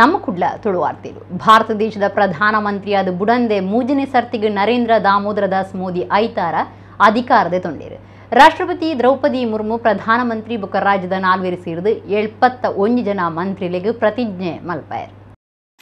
ನಮ್ಮ ಕುಡ್ಲ ತುಳುವಾರ್ತಿಲು. ಭಾರತ ದೇಶದ ಪ್ರಧಾನಮಂತ್ರಿಯಾದ ಬುಡಂದೆ ಮೂಜನೆ ಸರ್ತಿಗೆ ನರೇಂದ್ರ ದಾಮೋದರ ದಾಸ್ ಮೋದಿ ಐತಾರ ಅಧಿಕಾರದೆ ತೊಂದಿರು ರಾಷ್ಟ್ರಪತಿ ದ್ರೌಪದಿ ಮುರ್ಮು ಪ್ರಧಾನಮಂತ್ರಿ ಬೊಕ್ಕ ರಾಜ್ಯದ ನಾಲ್ವೇರು ಸೇರಿದು ಎಳ್ಪತ್ತ ಒಂಜು ಜನ ಮಂತ್ರಿಗಳಿಗೆ ಪ್ರತಿಜ್ಞೆ ಮಲ್ಪಾಯರ್.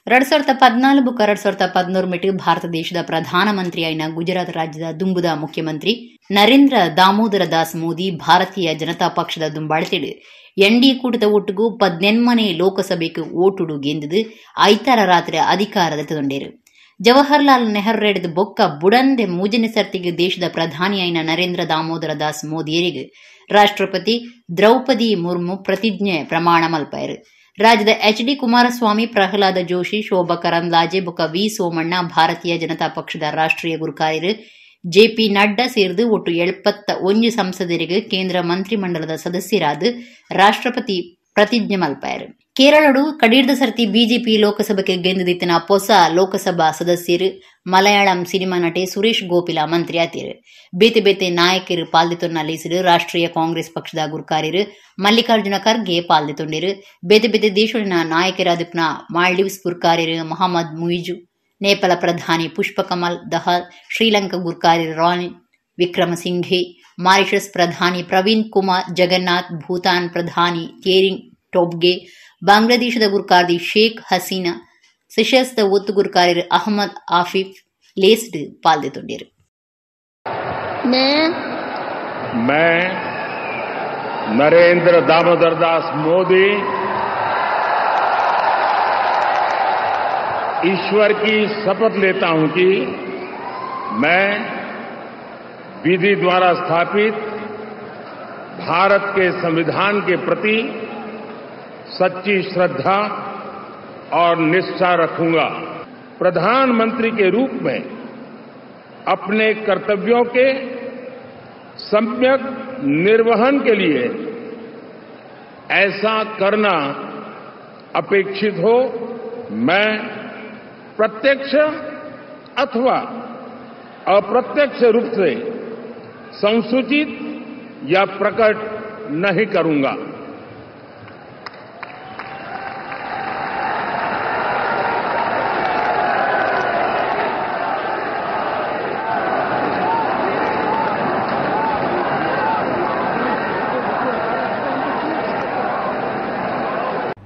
ಎರಡ್ ಸಾವಿರದ ಪದ್ನಾಲ್ಕು ಬುಕ್ಕ ಎರಡ್ ಸಾವಿರದ ಪದ್ನೂರು ಮಿಟಿಗೆ ಭಾರತ ದೇಶದ ಪ್ರಧಾನಮಂತ್ರಿ ಆಯ್ನ ಗುಜರಾತ್ ರಾಜ್ಯದ ದುಂಬುದ ಮುಖ್ಯಮಂತ್ರಿ ನರೇಂದ್ರ ದಾಮೋದರ ದಾಸ್ ಮೋದಿ ಭಾರತೀಯ ಜನತಾ ಪಕ್ಷದ ದುಂಬಾಳ್ತಿಡು. ಎನ್ಡಿ ಕೂಟದ ಒಟ್ಟಿಗೂ ಪದ್ನೆನ್ಮನೆ ಲೋಕಸಭೆಗೆ ಓಟುಡು ಗೆಂದದು ಐತಾರ ರಾತ್ರಿ ಅಧಿಕಾರದ ತೊಂಡೇರು ಜವಾಹರ್ಲಾಲ್ ನೆಹರು ಹಿಡಿದು ಬೊಕ್ಕ ಬುಡಂದೆ ಮೂಜನೆ ಸರ್ತಿಗೆ ದೇಶದ ಪ್ರಧಾನಿ ನರೇಂದ್ರ ದಾಮೋದರ ದಾಸ್ ಮೋದಿಯರಿಗೆ ರಾಷ್ಟ್ರಪತಿ ದ್ರೌಪದಿ ಮುರ್ಮು ಪ್ರತಿಜ್ಞೆ ಪ್ರಮಾಣ ಮಲ್ಪಾಯರು. ರಾಜ್ಯದ ಎಚ್ ಡಿ ಕುಮಾರಸ್ವಾಮಿ, ಪ್ರಹ್ಲಾದ ಜೋಶಿ, ಶೋಭಾ ಕರಂದ್ಲಾಜೆ, ಬೊಕ್ಕ ವಿ ಸೋಮಣ್ಣ, ಭಾರತೀಯ ಜನತಾ ಪಕ್ಷದ ರಾಷ್ಟ್ರೀಯ ಗುರುಕಾರ್ಯರು ಜೆಪಿ ನಡ್ಡಾ ಸೇರಿದು ಒಟ್ಟು ಎಳ್ಪತ್ತ ಒಂಜು ಸಂಸದರಿಗೆ ಕೇಂದ್ರ ಮಂತ್ರಿಮಂಡಲದ ಸದಸ್ಯರಾದ ರಾಷ್ಟ್ರಪತಿ ಪ್ರತಿಜ್ಞೆ ಮಲ್ಪಾಯರು. ಕೇರಳಡು ಕಡೀರ್ದ ಸರ್ತಿ ಬಿಜೆಪಿ ಲೋಕಸಭೆಗೆ ಗೆಂದಿತ್ತಿನ ಹೊಸ ಲೋಕಸಭಾ ಸದಸ್ಯರು ಮಲಯಾಳಂ ಸಿನಿಮಾ ನಟಿ ಸುರೇಶ್ ಗೋಪಿಲ ಮಂತ್ರಿ ಆತಿರು ಬೇತೆ ಬೇತೆ ನಾಯಕರು ಪಾಲ್ದಿತೊನ್ನಲ್ಲಿಸಿರು ರಾಷ್ಟ್ರೀಯ ಕಾಂಗ್ರೆಸ್ ಪಕ್ಷದ ಗುರುಕಾರ್ಯರು ಮಲ್ಲಿಕಾರ್ಜುನ ಖರ್ಗೆ ಪಾಲ್ದಿತೊಂಡಿರು ಬೇತೆ ಬೇತೆ ದೇಶಗಳಿನ ನಾಯಕರಾದಿಪ್ನ ಮಾಲ್ಡೀವ್ಸ್ ಗುರುಕಾರ್ಯರು ಮೊಹಮ್ಮದ್ ಮುಯಿಜು ನೇಪಾಳ ಪ್ರಧಾನಿ ಪುಷ್ಪಕಮಲ್ ದಹಾಲ್ ಶ್ರೀಲಂಕಾ ಗುರುಕಾರ್ಯ ರಾಣಿ ವಿಕ್ರಮಸಿಂಘೆ ಮಾರಿಷಸ್ ಪ್ರಧಾನಿ ಪ್ರವೀಣ್ ಕುಮಾರ್ ಜಗನ್ನಾಥ್ ಭೂತಾನ್ ಪ್ರಧಾನಿ ಥೇರಿಂಗ್ ಟೊಬ್ಗೆ ಬಾಂಗ್ಲಾದೇಶದ ಗುರುಕಾರ್ದಿ ಶೇಖ್ ಹಸೀನಾ ಸಿಷಲ್ಸ್ದ ಒತ್ತು ಗುರುಕಾರ್ಯರು ಅಹಮದ್ ಆಫಿಫ್ ಲೇಸ್ಡ್ ಪಾಲ್ದೆತೊಂಡಿರು मैं मैं नरेंद्र दामोदर दास मोदी ईश्वर की शपथ लेता हूँ कि मैं विधि द्वारा स्थापित भारत के संविधान के प्रति सच्ची श्रद्धा और निष्ठा रखूँगा। प्रधानमंत्री के रूप में अपने कर्तव्यों के सम्यक निर्वहन के लिए ऐसा करना अपेक्षित हो, मैं प्रत्यक्ष अथवा अप्रत्यक्ष रूप से संसूचित या प्रकट नहीं करूँगा।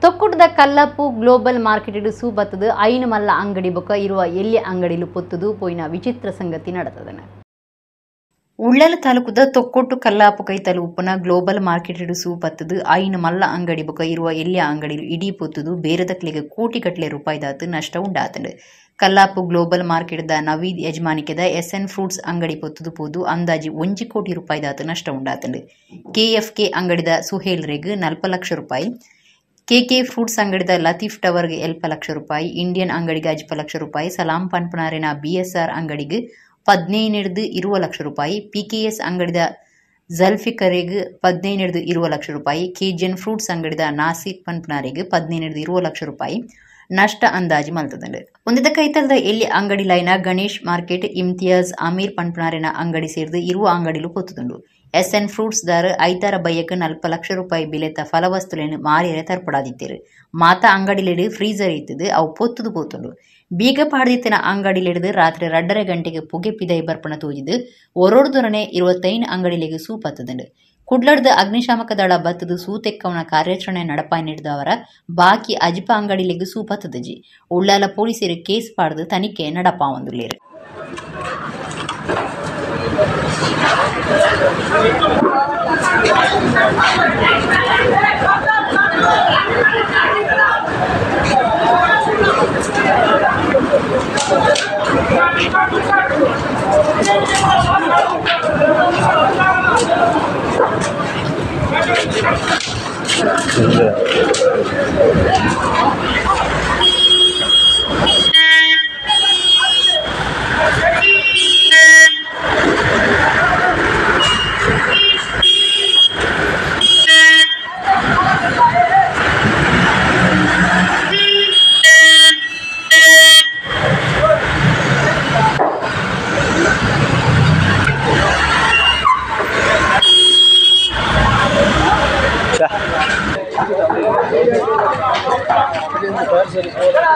ತೊಕ್ಕುಟದ ಕಲ್ಲಪ್ಪು ಗ್ಲೋಬಲ್ ಮಾರ್ಕೆಟ್ ಸೂ ಬತ್ತದು ಐನು ಮಲ್ಲ ಅಂಗಡಿ ಬೊಕ್ಕ ಇರುವ ಎಲ್ಲಿ ಅಂಗಡಿಲು ಪೊತ್ತುದು ಪೋಯಿನ ವಿಚಿತ್ರ ಸಂಗತಿ ನಡತದನ. ಉಳ್ಳಲ ತಾಲೂಕುದ ತೊಕ್ಕೊಟ್ಟು ಕಲ್ಲಾಪು ಕೈ ತಲುಪುನ ಗ್ಲೋಬಲ್ ಮಾರ್ಕೆಟ್ ಸೂ ಬತ್ತದು ಐನು ಮಲ್ಲ ಅಂಗಡಿ ಬೊಕ್ಕ ಇರುವ ಎಲ್ಲಿ ಅಂಗಡಿಲು ಇಡೀ ಪೊತ್ತುದು ಬೇರೆದಕ್ಲಿಗೆ ಕೋಟಿ ರೂಪಾಯಿ ದಾತು ನಷ್ಟ ಉಂಡಾತಂಡು. ಕಲ್ಲಾಪು ಗ್ಲೋಬಲ್ ಮಾರ್ಕೆಟ್ದ ನವೀದ್ ಯಜಮಾನಿಕೆದ ಎಸ್ ಎನ್ ಫ್ರೂಟ್ಸ್ ಅಂಗಡಿ ಪೊತ್ತುದು ಪೋದು ಅಂದಾಜಿ ಒಂಜಿ ಕೋಟಿ ರೂಪಾಯಿ ರೂಪಾಯಿದಾತು ನಷ್ಟ ಉಂಡಾತಂಡು. ಕೆಎಫ್ಕೆ ಅಂಗಡಿದ ಸುಹೇಲ್ ರೆಗ್ ನಲ್ಪ ಲಕ್ಷ ರೂಪಾಯಿ. ಕೆಕೆ ಫ್ರೂಟ್ಸ್ ಅಂಗಡಿದ ಲತೀಫ್ ಟವರ್ಗೆ ಎಲ್ಪ ಲಕ್ಷ ರೂಪಾಯಿ, ಇಂಡಿಯನ್ ಅಂಗಡಿಗೆ ಅಜ್ಪ ಲಕ್ಷ ರೂಪಾಯಿ, ಸಲಾಂ ಪನ್ಪನಾರಿನ ಆರ್ ಅಂಗಡಿಗೆ ಪದ್ನೈದು ಇರುವ ಲಕ್ಷ ರೂಪಾಯಿ ಪಿಕೆಎಸ್ ಅಂಗಡಿದ ಜಲ್ಫಿಕರೆಗ್ ಪದ್ನೈದು ಇರುವ ಲಕ್ಷ ರೂಪಾಯಿ ಕೆಜಿಎನ್ ಫ್ರೂಟ್ಸ್ ಅಂಗಡಿದ ನಾಸಿಕ್ ಪನ್ಪನಾರಿಗೆ ಪದ್ನೈದು ಇರುವ ಲಕ್ಷ ರೂಪಾಯಿ, ನಷ್ಟ ಅಂದಾಜು ಮಲ್ತದಂಡು ಒಂದಿದ ಕೈತಲ್ದ ಎಲ್ಲಿ ಅಂಗಡಿ ಲೈನ ಗಣೇಶ್ ಮಾರ್ಕೆಟ್, ಇಮ್ತಿಯಾಜ್ ಅಮೀರ್ ಪನ್ಪನಾರಿನ ಅಂಗಡಿ ಸೇರಿದು ಇರುವ ಅಂಗಡಿಲು ಪೊತ್ತುದುಂಡು ಎಸ್ ಎನ್ ಫ್ರೂಟ್ಸ್ ದಾರ್ ಐತಾರ ಬಯ್ಯಕ್ಕೆ ನಲ್ಪ ಲಕ್ಷ ರೂಪಾಯಿ ಬೆಲೆತ ಫಲವಸ್ತುಗಳನ್ನು ಮಾರಿಯರೆ ತರ್ಪಡಾದಿತ್ತೇರು. ಮಾತ ಅಂಗಡಿಲಿಡು ಫ್ರೀಜರ್ ಇತ್ತದು, ಅವು ಪೊತ್ತುದು ಪೋತುಂಡು ಬೀಗ ಪಾಡ್ದಿತ್ತಿನ ಅಂಗಡಿಲಿಡಿದು ರಾತ್ರಿ ರಡ್ಡರ ಗಂಟೆಗೆ ಪುಗೆ ಪಿದೈ ಬರ್ಪಣ ತೂಜಿದು, ಒರೋಡು ದೊರನೆ ಇರುವತ್ತೈನ್ ಅಂಗಡಿಲಿಗೆ ಸೂಪತ್ತದುಂಡು ಕುಡ್ಲಡ್ದ ಅಗ್ನಿಶಾಮಕ ದಳ ಬತ್ತದು ಸೂತೆಕ್ಕವನ ಕಾರ್ಯಾಚರಣೆ ನಡಪಾಯಿ ನೀಡಿದವರ ಬಾಕಿ ಅಜಿಪ ಅಂಗಡಿಲಿಗೆ ಸೂಪತ್ತದಜಿ ಉಳ್ಳಾಲ ಪೊಲೀಸರು ಕೇಸ್ ಪಾಡ್ದು ತನಿಖೆ ನಡಪಾವಂದುಳ್ಳೇರು 是不是？चला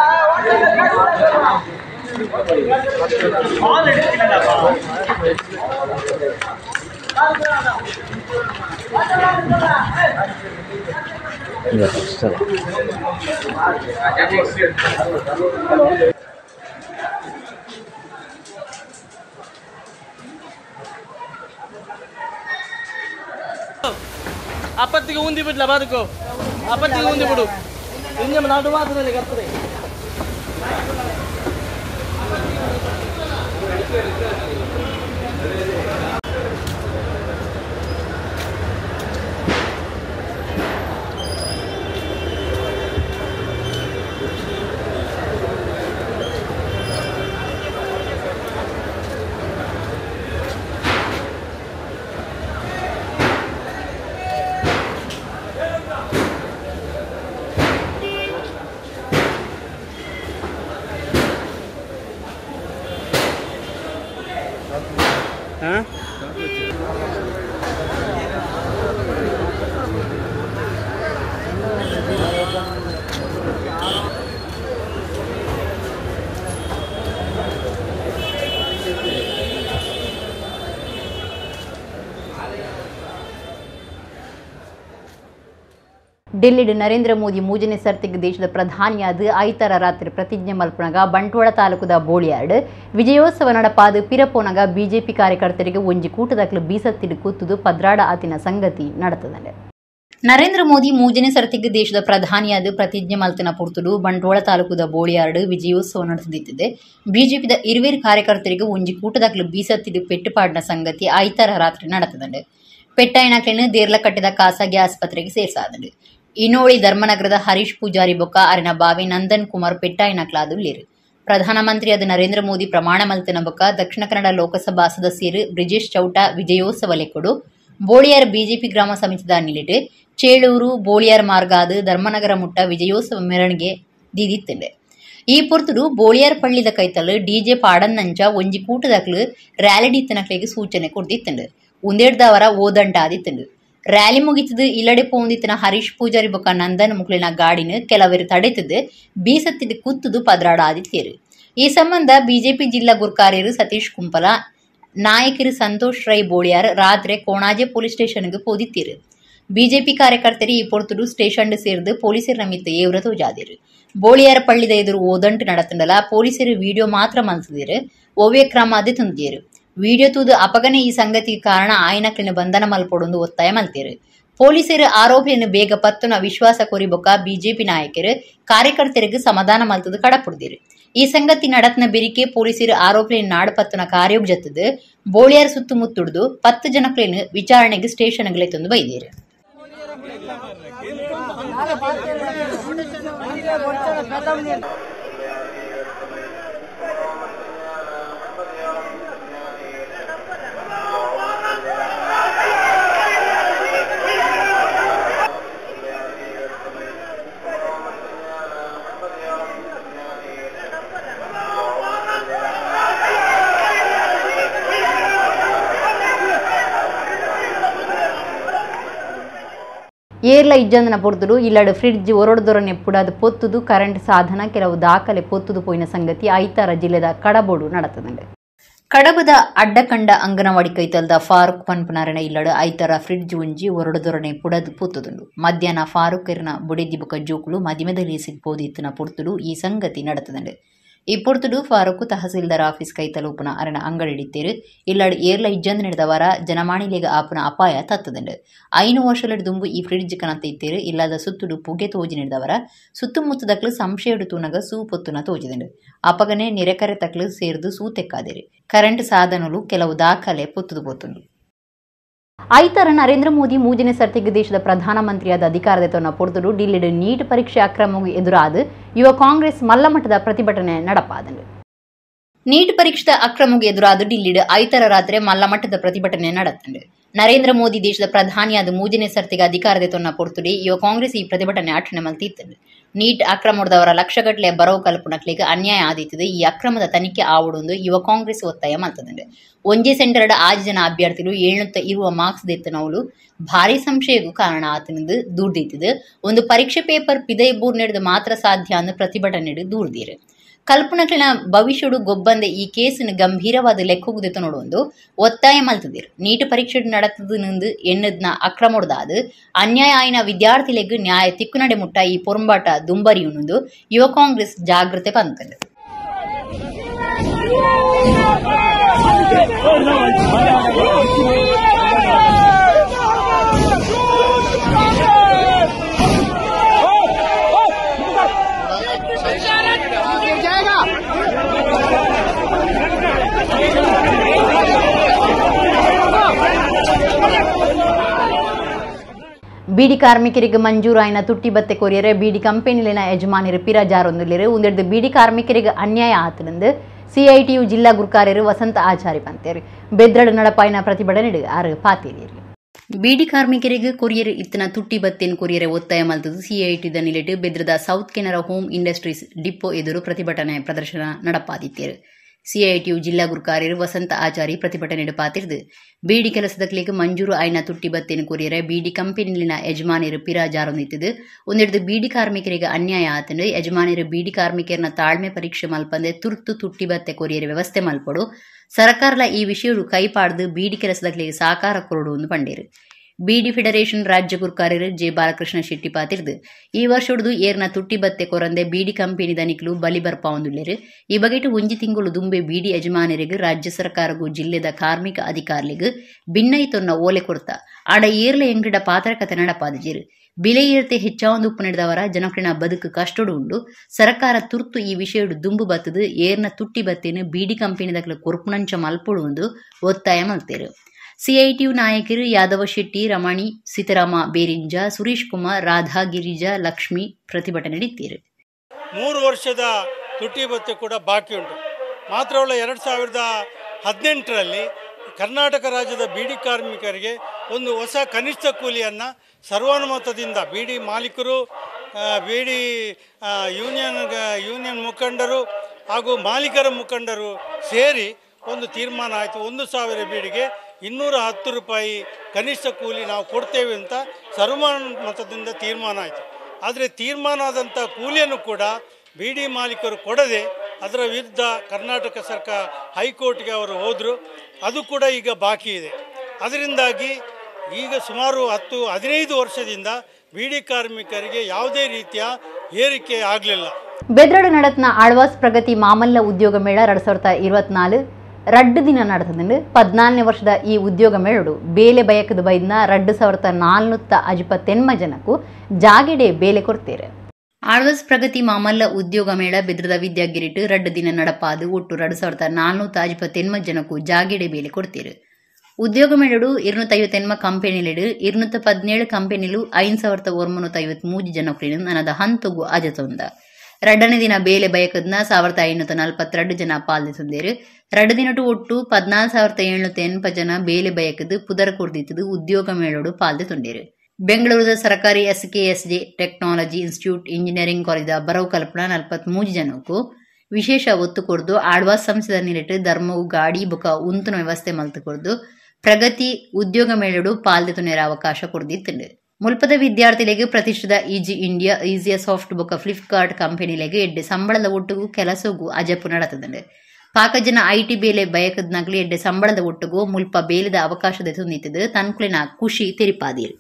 అప్పత్తిగా ఉంది ఇప్పుడు లబాదుకో. అప్పత్తిగా ఉంది ఇప్పుడు. ಹಿಂಗೆ ನಡು ಮಾತ್ರದಲ್ಲಿ ಕರ್ತದೆ ಡೆಲ್ಲಿಡ್ ನರೇಂದ್ರ ಮೋದಿ ಮೂಜನೆ ಸರ್ತಿಗೆ ದೇಶದ ಪ್ರಧಾನಿಯಾದ ಐತರ ರಾತ್ರಿ ಪ್ರತಿಜ್ಞೆ ಮಲ್ಪನಗ ಬಂಟ್ವಾಳ ತಾಲೂಕದ ಬೋಳಿಯಾಡ್ ವಿಜಯೋತ್ಸವ ನಡಪಾದ ಪಿರಪೋನಗ ಬಿಜೆಪಿ ಕಾರ್ಯಕರ್ತರಿಗೆ ಒಂಜಿ ಕೂಟದಾಕ್ಲು ಬೀಸತ್ತಿಡು ಕೂತುದು ಪದ್ರಾಡ ಆತಿನ ಸಂಗತಿ ನಡೆತದಂಡೆ ನರೇಂದ್ರ ಮೋದಿ ಮೂಜನೆ ಸರ್ತಿಗೆ ದೇಶದ ಪ್ರಧಾನಿಯಾದ ಪ್ರತಿಜ್ಞೆ ಮಲ್ತಿನ ಪುರ್ತುಡು ಬಂಟ್ವಾಳ ತಾಲೂಕದ ಬೋಳಿಯಾರ್ಡ್ ವಿಜಯೋತ್ಸವ ನಡೆಸುತ್ತಿದೆ ಬಿಜೆಪಿದ ಇರುವೇರು ಕಾರ್ಯಕರ್ತರಿಗೆ ಒಂಜಿ ಕೂಟದಾಕ್ಲು ಬೀಸತ್ತಿಡು ಪೆಟ್ಟುಪಾಡಿನ ಸಂಗತಿ ಐತರ ರಾತ್ರಿ ನಡೆತದಂಡೆ ಪೆಟ್ಟಾಯನಕ್ಲೆನು ದೇರ್ಲ ಕಟ್ಟಿದ ಖಾಸಗಿ ಆಸ್ಪತ್ರೆಗೆ ಸೇರ್ಸಾದಂಡು ಇನೋಳಿ ಧರ್ಮನಗರದ ಹರೀಶ್ ಪೂಜಾರಿ ಬೊಕ್ಕ ಅರಿನ ಬಾವಿ ನಂದನ್ ಕುಮಾರ್ ಲೇರು ಪ್ರಧಾನಮಂತ್ರಿಯಾದ ನರೇಂದ್ರ ಮೋದಿ ಪ್ರಮಾಣ ಮಲ್ತಿನ ಬೊಕ್ಕ ದಕ್ಷಿಣ ಕನ್ನಡ ಲೋಕಸಭಾ ಸದಸ್ಯರು ಬ್ರಿಜೇಶ್ ಚೌಟ ವಿಜಯೋತ್ಸವ ಲೆಕ್ಕಡು ಬೋಳಿಯಾರ್ ಬಿಜೆಪಿ ಗ್ರಾಮ ಸಮಿತಿದ ನಿಲಿಟ್ ಚೇಳೂರು, ಬೋಳಿಯಾರ್ ಮಾರ್ಗಾದ ಧರ್ಮನಗರ ಮುಟ್ಟ ವಿಜಯೋತ್ಸವ ಮೆರವಣಿಗೆ ದೀದಿತ್ತುಂಡು. ಈ ಪೊರ್ತುಡು ಬೋಳಿಯಾರ್ ಪಳ್ಳಿದ ಕೈತಲ್ ಡಿಜೆ ಪಾಡನ್ನಂಚ ಒಂಜಿ ಕೂಟದಕ್ಲು ರ್ಯಾಲಿ ಡಿತ್ತನಕ್ಲೆಗೆ ಸೂಚನೆ ಕೊಡ್ತಿತ್ತಂಡು ಉಂದೇಡ್ದವರ ಓದಂಟ ಆದಿತ್ತಂಡು. ರ್ಯಾಲಿ ಮುಗಿತದು ಇಲ್ಲಡೆ ಪೋಂದಿತ್ತಿನ ಹರೀಶ್ ಪೂಜಾರಿ ಬೊಕ್ಕ ನಂದನ್ ಮುಕ್ಲಿನ ಗಾಡಿನ ಕೆಲವರು ತಡೆತದು ಬೀಸತ್ತಿದ ಕುತ್ತದು ಪದ್ರಾಡ ಆದಿತ್ಯರು. ಈ ಸಂಬಂಧ ಬಿಜೆಪಿ ಜಿಲ್ಲಾ ಗುರ್ಕಾರ್ಯರು ಸತೀಶ್ ಕುಂಪಲ, ನಾಯಕರು ಸಂತೋಷ್ ರೈ ಬೋಳಿಯಾರ್ ರಾತ್ರಿ ಕೋಣಾಜೆ ಪೊಲೀಸ್ ಸ್ಟೇಷನ್ಗೆ ಪೋದಿತ್ತಿರು ಬಿಜೆಪಿ ಕಾರ್ಯಕರ್ತರು ಈ ಪೊರ್ತುಡು ಸ್ಟೇಷನ್ ಸೇರಿದು ಪೊಲೀಸರ ನಮಿತ್ತ ಏವ್ರ ತೋಜಾದಿರು. ಬೋಳಿಯಾರ ಪಳ್ಳಿದ ಎದುರು ಓದಂಟು ನಡತಂಡಲ ಪೊಲೀಸರು ವಿಡಿಯೋ ಮಾತ್ರ ಮಲ್ತಿದಿರು ಓವ್ಯ ಕ್ರಮ ಅದೇ ವಿಡಿಯೋ ತೂದು ಅಪಗನೆ ಈ ಸಂಗತಿಗೆ ಕಾರಣ ಆಯನಕ್ಲಿನ ಬಂಧನ ಮಲ್ಪೊಡೊಂದು ಒತ್ತಾಯ ಮಲ್ತೆರ್. ಪೊಲೀಸರು ಆರೋಪಿಯನ್ನು ಬೇಗ ಪತ್ತುನ ವಿಶ್ವಾಸ ಕೋರಿಬೊಕ್ಕ ಬಿಜೆಪಿ ನಾಯಕರು, ಕಾರ್ಯಕರ್ತರಿಗೆ ಸಮಾಧಾನ ಮಲ್ತದು ಕಡಪುಡ್ದಿರು. ಈ ಸಂಗತಿ ನಡತ್ನ ಬೆರಿಕೆ ಪೊಲೀಸರು ಆರೋಪಿಯನ್ನು ನಾಡು ಪತ್ತುನ ಕಾರ್ಯೋಗ್ ಜತ್ತದು, ಬೋಳಿಯಾರ್ ಸುತ್ತಮುತ್ತುಡ್ದು ಪತ್ತು ಜನಕ್ಲೇನು ವಿಚಾರಣೆಗೆ ಸ್ಟೇಷನ್ಗಳೇ ತಂದು ಬೈದಿರು. ಏರ್ಲ ಇಜ್ಜಂದನ ಪೊರ್ತುಡು ಇಲ್ಲಡು ಫ್ರಿಡ್ಜ್ ಒರಡ್ದೊರನೆ ಪುಡದು ಪೊತ್ತುದು ಕರೆಂಟ್ ಸಾಧನ, ಕೆಲವು ದಾಖಲೆ ಪೊತ್ತುದು ಪೋಯಿನ ಸಂಗತಿ ಐತಾರ ಜಿಲ್ಲೆದ ಕಡಬೋಡು ನಡತದಂಡೆ ಕಡಬದ ಅಡ್ಡಕಂಡ ಅಂಗನವಾಡಿ ಕೈತಲ್ದ ಫಾರೂಕ್ ಪನ್ಪನಾರಣ ಇಲ್ಲಡು ಐತರ ಫ್ರಿಡ್ಜ್ ಉಂಜಿ ಒರಡುದೊರನೆ ಪುಡದು ಪೊತ್ತುದುಂಡು. ಮಧ್ಯಾಹ್ನ ಫಾರೂಕ್ ಎರ್ನ ಬುಡೆದಿಬುಕ ಜೋಕುಳು ಜೋಕುಲು ಮದಿಮೆದಲ್ಲಿ ಸಿಗ್ಬೋದಿತ್ತಿನ ಪುರ್ತುಡು ಈ ಸಂಗತಿ ನಡತದಂಡೆ ಪೊರ್ತುಡು ಫಾರೂಕ್ ತಹಸೀಲ್ದಾರ್ ಆಫೀಸ್ ಕೈ ತಲುಪುನ ಅರಣ ಅಂಗಡಿಡಿತ್ತೇರು ಇಲ್ಲಡ್ ಏರ್ಲ ಇಜ್ಜಂದು ನಡೆದವರ ಜನಮಾಣಿಲೆಗ ಆಪುನ ಅಪಾಯ ತತ್ತದಂಡು. ಐನು ವರ್ಷಲಡು ದುಂಬು ಈ ಫ್ರಿಡ್ಜ್ ಕನತ ಇತ್ತೇರು. ಇಲ್ಲದ ಸುತ್ತುಡು ಪುಗೆ ತೋಜಿ ನಡೆದವರ. ಸುತ್ತಮುತ್ತದಕ್ಲು ಸಂಶಯಡು ತೂನಗ ಸೂ ಪೊತ್ತುನ ತೋಜಿದಂಡು. ಅಪಗನೆ ನೆರೆಕರೆ ತಕ್ಲು ಸೇರ್ದು ಸೂ ತೆಕ್ಕಾದಿರು. ಕರೆಂಟ್ ಸಾಧನಲು ಕೆಲವು ದಾಖಲೆ ಪೊತ್ತುದು ಪೊತ್ತುಂಡು. ಐತರ ನರೇಂದ್ರ ಮೋದಿ ಮೂಜನೆ ಸರ್ತಿಗೆ ದೇಶದ ಪ್ರಧಾನಮಂತ್ರಿಯಾದ ಅಧಿಕಾರದ ತನ್ನ ಪೊರ್ತುಡು ಡಿಲ್ಲಿಡ್ ನೀಟ್ ಪರೀಕ್ಷೆ ಅಕ್ರಮ ಎದುರಾದ ಯುವ ಕಾಂಗ್ರೆಸ್ ಮಲ್ಲಮಟ್ಟದ ಪ್ರತಿಭಟನೆ ನಡಪಾದನು ನೀಟ್ ಪರೀಕ್ಷೆದ ಅಕ್ರಮಕ್ಕೆ ಎದುರಾದ ಡಿಲ್ಲಿಡ್ ಐತರ ರಾತ್ರಿ ಮಲ್ಲಮಟ್ಟದ ಪ್ರತಿಭಟನೆ ನಡೆತಂಡು ನರೇಂದ್ರ ಮೋದಿ ದೇಶದ ಪ್ರಧಾನಿಯಾದ ಮೂಜನೇ ಸರ್ತಿಗೆ ಅಧಿಕಾರದ ತೊನ್ನ ಪೊರ್ತುಡಿ ಯುವ ಕಾಂಗ್ರೆಸ್ ಈ ಪ್ರತಿಭಟನೆ ಆಚರಣೆ ಮಲ್ತಿತ್ತು ನೀಟ್ ಅಕ್ರಮದವರ ಲಕ್ಷಗಟ್ಟಲೆ ಬರೋ ಕಲ್ಪನಕ್ಲಿಗೆ ಅನ್ಯಾಯ ಆದಿತ್ತದು ಈ ಅಕ್ರಮದ ತನಿಖೆ ಆವಡೊಂದು ಯುವ ಕಾಂಗ್ರೆಸ್ ಒತ್ತಾಯ ಮಲ್ತದಂಡು ಒಂಜೆ ಸೆಂಟರ್ಡ್ ಆಜಿ ಜನ ಅಭ್ಯರ್ಥಿಗಳು ಏಳುತ್ತ ಇರುವ ಮಾರ್ಕ್ಸ್ ದೆತ್ತನವಳು ಭಾರಿ ಸಂಶಯಕ್ಕೂ ಕಾರಣ ಆತನದು ದೂರ್ದಿತ್ತದು ಒಂದು ಪರೀಕ್ಷೆ ಪೇಪರ್ ಪಿದೈ ಬೂರ್ ನಡೆದು ಮಾತ್ರ ಸಾಧ್ಯ ಅಂದು ಪ್ರತಿಭಟನೆ ದೂರ್ದಿರು. ಕಲ್ಪನಗಳನ್ನ ಭವಿಷ್ಯಡು ಗೊಬ್ಬಂದೆ ಈ ಕೇಸಿನ ಗಂಭೀರವಾದ ಲೆಕ್ಕೊಗ್ದಿತ್ತು ಒಂದು. ಒತ್ತಾಯ ಮಲ್ತದಿರು. ನೀಟ್ ಪರೀಕ್ಷೆ ನಡೆತದನೆಂದು ಎಣ್ಣದ್ನ ಅಕ್ರಮೊಡ್ದಾದು. ಅನ್ಯಾಯ ಆಯ್ನ ವಿದ್ಯಾರ್ಥಿಲೆಗ್ ನ್ಯಾಯ ತಿಕ್ಕುನಡೆ ಮುಟ್ಟ ಈ ಪೊರಂಬಾಟ ಉನ್ನೊಂದು ಯುವ ಕಾಂಗ್ರೆಸ್ ಜಾಗೃತೆ ಬಂತಂದು Oh, no, ಬೀಡಿ ಕಾರ್ಮಿಕರಿಗೆ ಮಂಜೂರಾಯಿನ ತುಟ್ಟಿ ಬತ್ತೆ ಕೊರಿಯರೆ ಬೀಡಿ ಕಂಪೆನಿಲಿನ ಯಜಮಾನಿರು ಪಿರಜಾರೊಂದುಲ್ಲಿರು ಒಂದೆರಡು ಬೀಡಿ ಕಾರ್ಮಿಕರಿಗೆ ಅನ್ಯಾಯ ಆತನಂದು ಸಿಐಟಿಯು ಜಿಲ್ಲಾ ಗುರುಕಾರ್ಯರು ವಸಂತ ಆಚಾರಿ ಪಂತೇರಿ. ಬೆದ್ರಡು ನಡಪಾಯಿನ ಪ್ರತಿಭಟನೆ ಆರು ಪಾತೀರಿಯರು. ಬೀಡಿ ಕಾರ್ಮಿಕರಿಗೆ ಕೊರಿಯರ್ ಇತ್ತನ ತುಟ್ಟಿ ಬತ್ತೇನ್ ಕೊರಿಯರೆ ಒತ್ತಾಯ ಮಲ್ತದು ಸಿಐಟಿದ ನಿಲೆಟ್ ಬೆದ್ರದ south Canara home industries depot ಎದುರು ಪ್ರತಿಭಟನೆ ಪ್ರದರ್ಶನ ನಡಪಾದಿತ್ತೇರು. ಸಿಐಟಿಯು ಜಿಲ್ಲಾ ಗುರುಕಾರ್ಯರು ವಸಂತ ಆಚಾರಿ ಪ್ರತಿಭಟನೆ ಪಾತಿರ್ದು ಬೀಡಿ ಕೆಲಸದಕ್ಲಿಗೆ ಮಂಜೂರು ಆಯ್ನ ತುಟ್ಟಿ ಬತ್ತೇನು ಕೊರಿಯರೆ ಬೀಡಿ ಕಂಪನಿಲಿನ ಯಜಮಾನಿರು ಪಿರಾಜಾರೊಂದಿತ್ತದು ಒಂದೆರಡು ಬೀಡಿ ಕಾರ್ಮಿಕರಿಗೆ ಅನ್ಯಾಯ ಆತಂದ್ರೆ ಯಜಮಾನಿರು ಬೀಡಿ ಕಾರ್ಮಿಕರನ್ನ ತಾಳ್ಮೆ ಪರೀಕ್ಷೆ ಮಲ್ಪಂದೆ ತುರ್ತು ತುಟ್ಟಿ ಬತ್ತೆ ಕೊರಿಯರೆ ವ್ಯವಸ್ಥೆ ಮಲ್ಪಡು. ಸರಕಾರಲ ಈ ವಿಷಯಡು ಕೈಪಾಡ್ದು ಬೀಡಿ ಕೆಲಸದಕ್ಲಿಗೆ ಸಾಕಾರ ಕೊರಡು ಒಂದು ಪಂಡೇರು. ಬೀಡಿ ಫೆಡರೇಷನ್ ರಾಜ್ಯ ಗುರುಕಾರ್ಯರು ಜೆ ಬಾಲಕೃಷ್ಣ ಶೆಟ್ಟಿ ಪಾತಿರ್ದು. ಈ ವರ್ಷಡ್ದು ಏರ್ನ ತುಟ್ಟಿ ಬತ್ತೆ ಕೊರಂದೆ ಬಿಡಿ ಕಂಪನಿ ದನಿಕಲು ಬಲಿ ಬರ್ಪಾವೊಂದುಲ್ಲೆರ್ ಈ ಬಗೆಟ್ ಒಂಜಿ ತಿಂಗಳು ದುಂಬೆ ಬಿಡಿ ಯಜಮಾನರಿಗೆ ರಾಜ್ಯ ಸರ್ಕಾರಗೂ ಜಿಲ್ಲೆದ ಕಾರ್ಮಿಕ ಅಧಿಕಾರಿಗಳಿಗೆ ಭಿನ್ನೈತೊನ್ನ ಓಲೆ ಕೊಡ್ತ. ಆಡ ಏರ್ಲೆ ಎಂಗಡ ಪಾತ್ರಕತೆ ನಡಪಾದಿಜಿರು. ಬಿಲೆ ಏರ್ತೆ ಹೆಚ್ಚಾವೊಂದು ಉಪ್ಪು ನಡೆದವರ ಜನಕ್ರಿನ ಬದುಕು ಕಷ್ಟಡು ಉಂಡು. ಸರ್ಕಾರ ತುರ್ತು ಈ ವಿಷಯಡು ದುಂಬು ಬತ್ತದು ಏರ್ನ ತುಟ್ಟಿ ಬತ್ತೇನು ಬೀಡಿ ಕಂಪನಿದಕ್ಲ ಕೊರ್ಪುನಂಚ ಮಲ್ಪುಡು ಒಂದು ಒತ್ತಾಯ ಮಲ್ತೇರು. ಸಿಐಟಿಯು ನಾಯಕರು ಯಾದವ ಶೆಟ್ಟಿ, ರಮಣಿ ಸೀತಾರಾಮ ಬೇರಿಂಜ, ಸುರೇಶ್ ಕುಮಾರ್, ರಾಧಾ ಗಿರಿಜಾ, ಲಕ್ಷ್ಮಿ ಪ್ರತಿಭಟನೆ ನಡೆಯುತ್ತೀರಿ ಮೂರು ವರ್ಷದ ತುಟಿ ಭತ್ಯೆ ಕೂಡ ಬಾಕಿ ಉಂಟು. ಮಾತ್ರವಲ್ಲ ಎರಡು ಸಾವಿರದ ಹದಿನೆಂಟರಲ್ಲಿ ಕರ್ನಾಟಕ ರಾಜ್ಯದ ಬೀಡಿ ಕಾರ್ಮಿಕರಿಗೆ ಒಂದು ಹೊಸ ಕನಿಷ್ಠ ಕೂಲಿಯನ್ನು ಸರ್ವಾನುಮತದಿಂದ ಬೀಡಿ ಮಾಲೀಕರು ಬೀಡಿ ಯೂನಿಯನ್ ಯೂನಿಯನ್ ಮುಖಂಡರು ಹಾಗೂ ಮಾಲೀಕರ ಮುಖಂಡರು ಸೇರಿ ಒಂದು ತೀರ್ಮಾನ ಆಯಿತು. ಒಂದು ಸಾವಿರ ಬೀಡಿಗೆ ಇನ್ನೂರ ಹತ್ತು ರೂಪಾಯಿ ಕನಿಷ್ಠ ಕೂಲಿ ನಾವು ಕೊಡ್ತೇವೆ ಅಂತ ಸರ್ವಾನುಮತದಿಂದ ತೀರ್ಮಾನ ಆಯಿತು. ಆದರೆ ತೀರ್ಮಾನ ಆದಂಥ ಕೂಲಿಯನ್ನು ಕೂಡ ಬಿ ಡಿ ಮಾಲೀಕರು ಕೊಡದೆ ಅದರ ವಿರುದ್ಧ ಕರ್ನಾಟಕ ಸರ್ಕಾರ ಹೈಕೋರ್ಟ್ಗೆ ಅವರು ಹೋದರು. ಅದು ಕೂಡ ಈಗ ಬಾಕಿ ಇದೆ. ಅದರಿಂದಾಗಿ ಈಗ ಸುಮಾರು ಹತ್ತು, ಹದಿನೈದು ವರ್ಷದಿಂದ ಬೀಡಿ ಕಾರ್ಮಿಕರಿಗೆ ಯಾವುದೇ ರೀತಿಯ ಏರಿಕೆ ಆಗಲಿಲ್ಲ. ಬೆದ್ರಡು ನಡತ್ನ ಆಳ್ವಾಸ್ ಪ್ರಗತಿ ಮಾಮಲ್ಲ ಉದ್ಯೋಗ ಮೇಳ ಎರಡು ಸಾವಿರದ ಇರುವತ್ನಾಲು ರಡ್ ದಿನ ನಡೆಸದಂಡು ಪದ್ನಾಲ್ನೇ ವರ್ಷದ ಈ ಉದ್ಯೋಗ ಮೇಳುಡು ಬೇಲೆ ಬಯಕದ ಬೈದ್ನ ರಡ್ ಸಾವಿರದ ನಾಲ್ನೂತ್ತ ಅಜಿಪತ್ತೆನ್ಮ ಜನಕ್ಕೂ ಜಾಗೆಡೆ ಬೇಲೆ ಕೊಡ್ತೇರೆ. ಆಳ್ವಸ್ ಪ್ರಗತಿ ಮಾಮಲ್ಲ ಉದ್ಯೋಗ ಮೇಳ ಬೆದ್ರದ ವಿದ್ಯಾಗಿರಿಟ್ಟು ರಡ್ ದಿನ ನಡಪಾದು ಒಟ್ಟು ರಡ್ ಸಾವಿರದ ನಾಲ್ನೂತ್ತ ಅಜಿಪತ್ತೆನ್ಮ ಜನಕ್ಕೂ ಜಾಗೆಡೆ ಬೇಲೆ ಕೊಡ್ತೇರು. ಉದ್ಯೋಗ ಮೇಳಡು ಇರುನೂತ್ತ ಐವತ್ತೆನ್ಮ ಕಂಪೆನಿಲಿಡು ಇರುನೂತ್ತ ಪದಿನೇಳು ಕಂಪೆನಿಲು ಐದು ಸಾವಿರದ ಒಂಬೈನೂತ್ತ ಐವತ್ಮೂರು ಜನಕ್ಕೂ ನನದ ಹಂತಗೂ ಅಜತೊಂದ. ಎರಡನೇ ದಿನ ಬೇಲೆ ಬಯಕದ್ನ ಸಾವಿರದ ಐನೂತ ನಲ್ವತ್ತೆರಡು ಜನ ಪಾಲ್ದಿಸಿದ್ದೇರು ಎರಡು ದಿನಟು ಒಟ್ಟು ಪದ್ನಾಲ್ ಸಾವಿರದ ಏಳ್ನೂತ್ತ ಎಂಪ ಜನ ಬೇಲೆ ಬಯಕದು, ಪುದರ ಕೊಡ್ದಿತ್ತದು ಉದ್ಯೋಗ ಮೇಳೋಡು ಪಾಲ್ದಿತೊಂಡೇರು ಬೆಂಗಳೂರದ ಸರ್ಕಾರಿ S K S J technology institute engineering college ಬರವು ಕಲ್ಪನಾ ನಲ್ವತ್ಮೂಜು ಜನಕ್ಕೂ ವಿಶೇಷ ಒತ್ತು ಕೊಡ್ದು ಆಳ್ವಾಸ್ ಸಂಸ್ಥೆದ ನೀರಿಟ್ಟು ಧರ್ಮವು ಗಾಡಿ, ಬುಕ, ಉಂತನ ವ್ಯವಸ್ಥೆ ಮಲ್ತು ಕೊಡ್ದು ಪ್ರಗತಿ ಉದ್ಯೋಗ ಮೇಳಡು ಪಾಲ್ದಿತುನೇರ ಅವಕಾಶ ಕೊಡ್ದಿತ್ತಂಡು. ಮುಲ್ಪದ ವಿದ್ಯಾರ್ಥಿಗಳಿಗೆ ಪ್ರತಿಷ್ಠಿತ ಈಜಿ ಇಂಡಿಯಾ, ಈಸಿಯ ಸಾಫ್ಟ್ ಬುಕ್ ಫ್ಲಿಪ್ಕಾರ್ಟ್ ಕಂಪನಿಲೆಗೆ ಎಡ್ಡೆ ಸಂಬಳದ ಒಟ್ಟಿಗೂ ಕೆಲಸಗೂ ಅಜಪು ನಡತದೆ ಪಾಕಜನ ಐಟಿ ಬೇಲೆ ಬಯಕದ್ನಾಗ್ಲಿ ಎಡ್ಡೆ ಸಂಬಳದ ಒಟ್ಟಿಗೂ ಮುಲ್ಪ ಬೇಲದ ಅವಕಾಶದ ತುಂದಿತ್ತದು ತನ್ಕುಲಿನ ಖುಷಿ ತೆರಿಪಾದಿರು